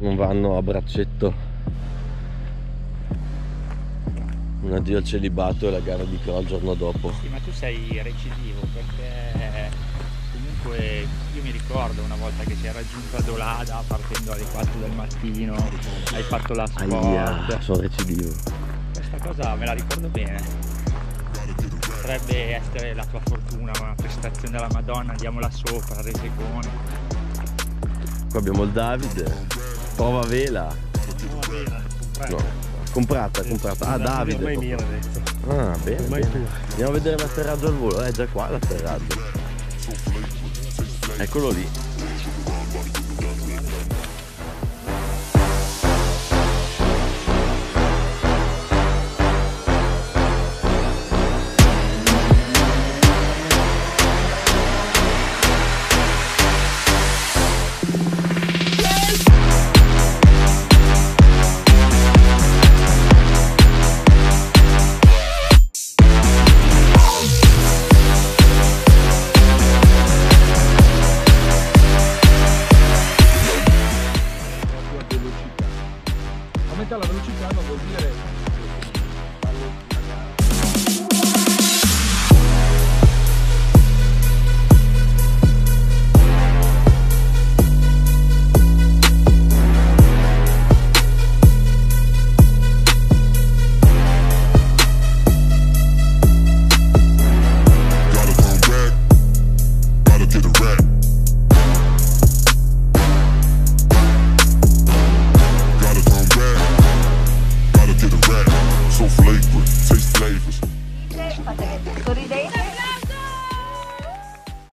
non vanno a braccetto un addio al celibato e la gara di crawl il giorno dopo Sì, ma tu sei recidivo perché comunque io mi ricordo una volta che si è raggiunta Dolada partendo alle 4 del mattino, hai fatto la Aia, sport. sono recidivo Questa cosa me la ricordo bene. Potrebbe essere la tua fortuna, una prestazione della Madonna, andiamola sopra, resegone. qua abbiamo il Davide prova vela. No comprata comprata. Ah Davide Ormai mia detto. ah bene, bene. andiamo a vedere l'atterraggio al volo. Eh già qua l'atterraggio eccolo lì Aumentare la velocità non vuol dire so flagrant, taste flavors. 30 days?